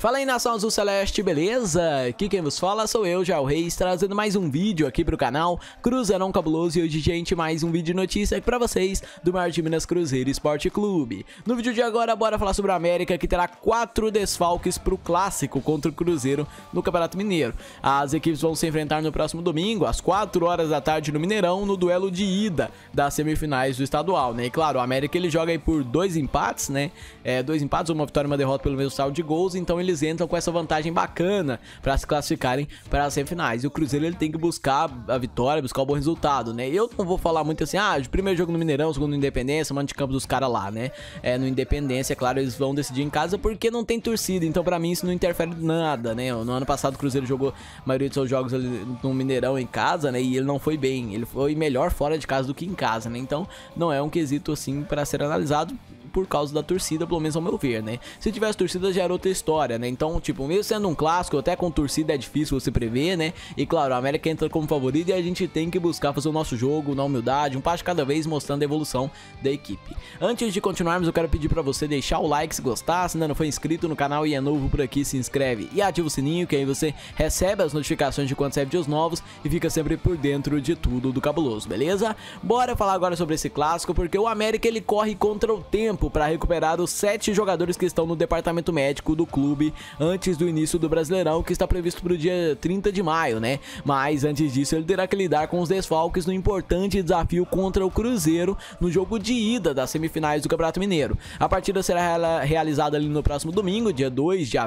Fala aí nação azul celeste, beleza? Aqui quem vos fala sou eu, o Reis, trazendo mais um vídeo aqui pro canal Cruzeirão Cabuloso e hoje, gente, mais um vídeo de notícia aqui pra vocês do maior de Minas Cruzeiro Esporte Clube. No vídeo de agora, bora falar sobre a América que terá quatro desfalques pro clássico contra o Cruzeiro no Campeonato Mineiro. As equipes vão se enfrentar no próximo domingo, às 4 horas da tarde no Mineirão, no duelo de ida das semifinais do estadual, né? E claro, o América ele joga aí por dois empates, né? É, dois empates, uma vitória e uma derrota pelo mesmo saldo de gols, então ele eles entram com essa vantagem bacana para se classificarem para as semifinais. E o Cruzeiro ele tem que buscar a vitória, buscar o bom resultado, né? Eu não vou falar muito assim, ah, primeiro jogo no Mineirão, segundo no Independência, mano de campo dos caras lá, né? É, no Independência, claro, eles vão decidir em casa porque não tem torcida, então para mim isso não interfere nada, né? No ano passado o Cruzeiro jogou a maioria dos seus jogos no Mineirão em casa, né? E ele não foi bem, ele foi melhor fora de casa do que em casa, né? Então não é um quesito assim para ser analisado por causa da torcida, pelo menos ao meu ver, né? Se tivesse torcida já era outra história, né? Então, tipo, mesmo sendo um clássico, até com torcida é difícil você prever, né? E claro, a América entra como favorito e a gente tem que buscar fazer o nosso jogo na humildade, um passo cada vez mostrando a evolução da equipe. Antes de continuarmos, eu quero pedir para você deixar o like se gostar, se ainda não foi inscrito no canal e é novo por aqui, se inscreve e ativa o sininho, que aí você recebe as notificações de quando sai vídeos novos e fica sempre por dentro de tudo do cabuloso, beleza? Bora falar agora sobre esse clássico, porque o América ele corre contra o tempo para recuperar os sete jogadores que estão no departamento médico do clube antes do início do Brasileirão, que está previsto para o dia 30 de maio, né? Mas antes disso, ele terá que lidar com os desfalques no importante desafio contra o Cruzeiro no jogo de ida das semifinais do Campeonato Mineiro. A partida será realizada ali no próximo domingo, dia 2 de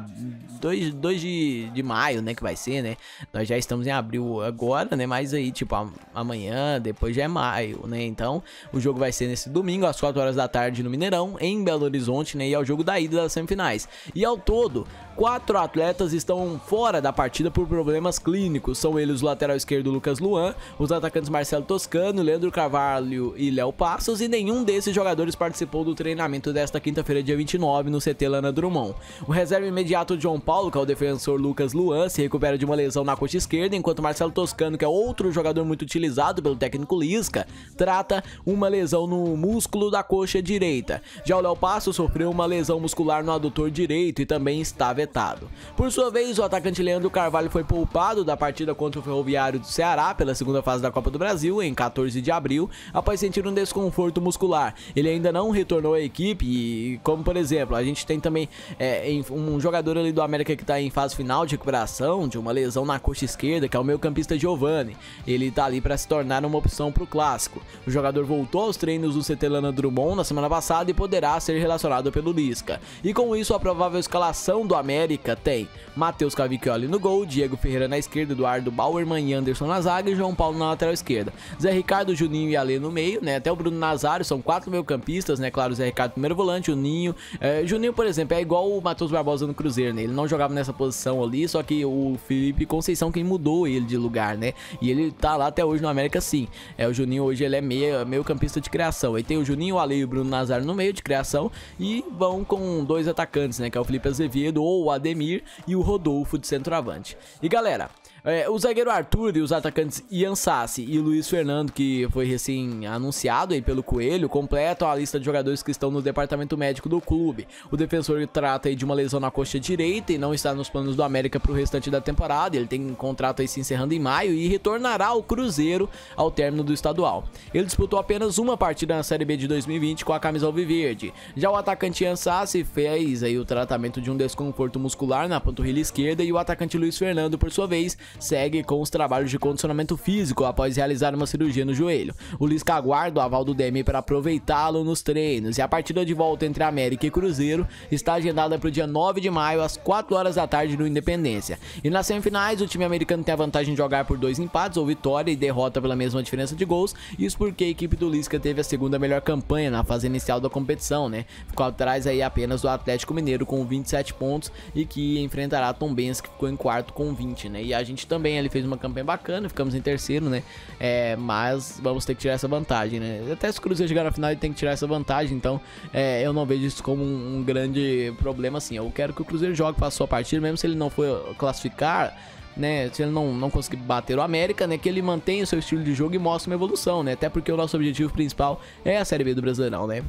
2, 2 de, de maio, né, que vai ser, né? Nós já estamos em abril agora, né? Mas aí, tipo, amanhã, depois já é maio, né? Então, o jogo vai ser nesse domingo, às 4 horas da tarde no Mineirão, em Belo Horizonte, né? E é o jogo da ida das semifinais. E ao todo, Quatro atletas estão fora da partida por problemas clínicos. São eles o lateral esquerdo Lucas Luan, os atacantes Marcelo Toscano, Leandro Carvalho e Léo Passos, e nenhum desses jogadores participou do treinamento desta quinta-feira, dia 29, no CT Lana Drummond. O reserva imediato João Paulo, que é o defensor Lucas Luan, se recupera de uma lesão na coxa esquerda, enquanto Marcelo Toscano, que é outro jogador muito utilizado pelo técnico Lisca, trata uma lesão no músculo da coxa direita. Já o Léo Passos sofreu uma lesão muscular no adutor direito e também estava vetado. Por sua vez, o atacante Leandro Carvalho foi poupado da partida contra o Ferroviário do Ceará pela segunda fase da Copa do Brasil, em 14 de abril, após sentir um desconforto muscular. Ele ainda não retornou à equipe e, como por exemplo, a gente tem também é, um jogador ali do América que está em fase final de recuperação de uma lesão na coxa esquerda, que é o meio campista Giovani. Ele está ali para se tornar uma opção para o clássico. O jogador voltou aos treinos do CT Lana Drummond na semana passada e poderá ser relacionado pelo Lisca. E com isso, a provável escalação do América América tem Matheus Cavicchioli no gol, Diego Ferreira na esquerda, Eduardo Bauerman e Anderson na zaga e João Paulo na lateral esquerda. Zé Ricardo, Juninho e Ale no meio, né? Até o Bruno Nazário, são quatro meio campistas, né? Claro, Zé Ricardo primeiro volante, o Ninho. É, Juninho, por exemplo, é igual o Matheus Barbosa no Cruzeiro, né? Ele não jogava nessa posição ali, só que o Felipe Conceição quem mudou ele de lugar, né? E ele tá lá até hoje no América sim. É, o Juninho hoje ele é meio, meio campista de criação. Aí tem o Juninho, o Ale e o Bruno Nazário no meio de criação e vão com dois atacantes, né? Que é o Felipe Azevedo ou o Ademir e o Rodolfo de centroavante. E galera, é, o zagueiro Arthur e os atacantes Ian Sassi e Luiz Fernando, que foi recém anunciado aí pelo Coelho, completam a lista de jogadores que estão no departamento médico do clube. O defensor trata aí de uma lesão na coxa direita e não está nos planos do América para o restante da temporada. Ele tem um contrato aí se encerrando em maio e retornará ao Cruzeiro ao término do estadual. Ele disputou apenas uma partida na Série B de 2020 com a camisa alviverde. Já o atacante Ian Sassi fez aí o tratamento de um desconforto muscular na panturrilha esquerda e o atacante Luiz Fernando, por sua vez, segue com os trabalhos de condicionamento físico após realizar uma cirurgia no joelho. O Lisca aguarda o aval do DM para aproveitá-lo nos treinos e a partida de volta entre América e Cruzeiro está agendada para o dia 9 de maio às 4 horas da tarde no Independência. E nas semifinais, o time americano tem a vantagem de jogar por dois empates ou vitória e derrota pela mesma diferença de gols, isso porque a equipe do Lisca teve a segunda melhor campanha na fase inicial da competição, né? Ficou atrás aí apenas do Atlético Mineiro com 27 pontos e que enfrentará Tom Benz que ficou em quarto com 20, né? E a gente também ele fez uma campanha bacana, ficamos em terceiro, né? É, mas vamos ter que tirar essa vantagem, né? Até se o Cruzeiro chegar na final, ele tem que tirar essa vantagem, então é, eu não vejo isso como um, um, grande problema, assim. Eu quero que o Cruzeiro jogue para a sua partida, mesmo se ele não for classificar, né, se ele não, não conseguir bater o América, né, que ele mantenha o seu estilo de jogo e mostre uma evolução, né, até porque o nosso objetivo principal é a Série B do Brasileirão, né.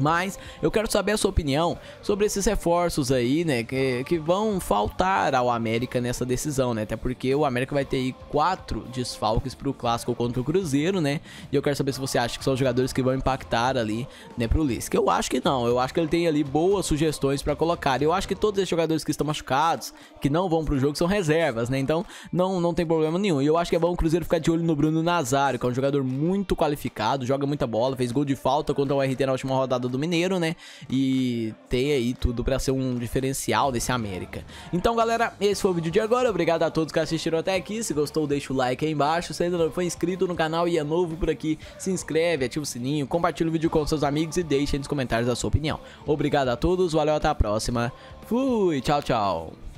Mas eu quero saber a sua opinião sobre esses reforços aí, né, que, que vão faltar ao América nessa decisão, né? Até porque o América vai ter aí quatro desfalques pro clássico contra o Cruzeiro, né? E eu quero saber se você acha que são jogadores que vão impactar ali, né, pro Lisca. Eu acho que não, eu acho que ele tem ali boas sugestões para colocar. Eu acho que todos esses jogadores que estão machucados, que não vão pro jogo, são reservas, né? Então não, não tem problema nenhum. E eu acho que é bom o Cruzeiro ficar de olho no Bruno Nazário, que é um jogador muito qualificado, joga muita bola, fez gol de falta contra o RT na última rodada do Mineiro, né? E tem aí tudo para ser um diferencial desse América. Então, galera, esse foi o vídeo de agora. Obrigado a todos que assistiram até aqui. Se gostou, deixa o like aí embaixo. Se ainda não foi inscrito no canal e é novo por aqui, se inscreve, ativa o sininho, compartilha o vídeo com seus amigos e deixe nos comentários a sua opinião. Obrigado a todos, valeu, até a próxima. Fui, tchau, tchau.